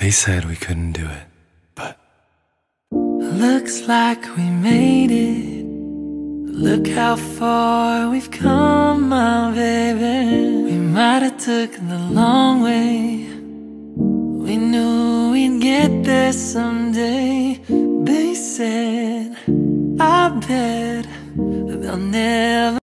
They said we couldn't do it, but Looks like we made it. Look how far we've come, my baby. We might have took the long way. We knew we'd get there someday. They said, I bet they'll never.